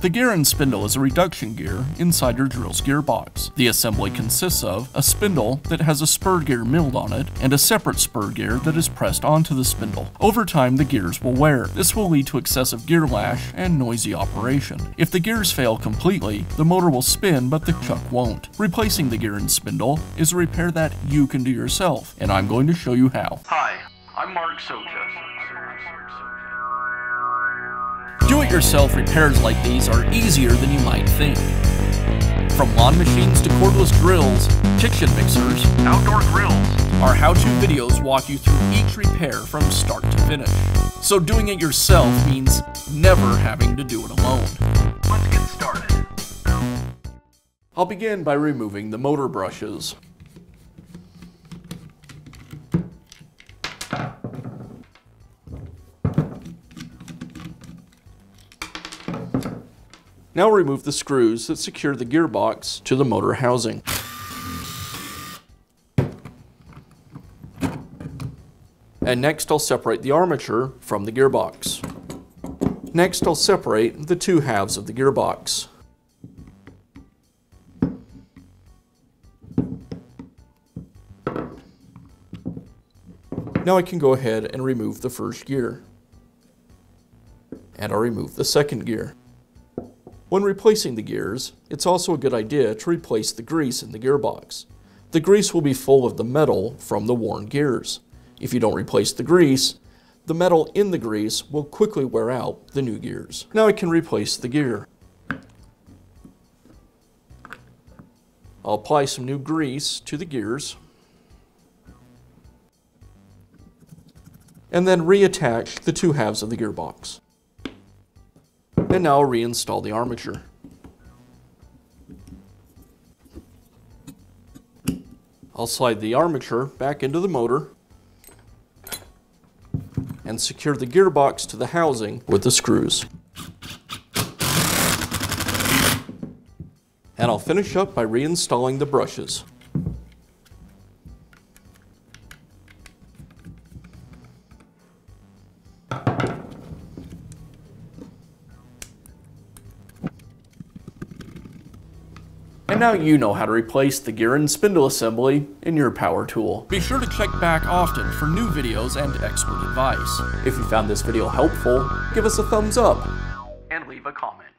The gear and spindle is a reduction gear inside your drill's gearbox. The assembly consists of a spindle that has a spur gear milled on it and a separate spur gear that is pressed onto the spindle. Over time, the gears will wear. This will lead to excessive gear lash and noisy operation. If the gears fail completely, the motor will spin but the chuck won't. Replacing the gear and spindle is a repair that you can do yourself, and I'm going to show you how. Hi, I'm Mark Socha. Do-it-yourself repairs like these are easier than you might think. From lawn machines to cordless drills, kitchen mixers, Outdoor grills. our how-to videos walk you through each repair from start to finish. So doing it yourself means never having to do it alone. Let's get started. I'll begin by removing the motor brushes. Now remove the screws that secure the gearbox to the motor housing. And next I'll separate the armature from the gearbox. Next I'll separate the two halves of the gearbox. Now I can go ahead and remove the first gear. And I'll remove the second gear. When replacing the gears, it's also a good idea to replace the grease in the gearbox. The grease will be full of the metal from the worn gears. If you don't replace the grease, the metal in the grease will quickly wear out the new gears. Now I can replace the gear. I'll apply some new grease to the gears and then reattach the two halves of the gearbox. And now I'll reinstall the armature. I'll slide the armature back into the motor and secure the gearbox to the housing with the screws. And I'll finish up by reinstalling the brushes. And now you know how to replace the gear and spindle assembly in your power tool. Be sure to check back often for new videos and expert advice. If you found this video helpful, give us a thumbs up. And leave a comment.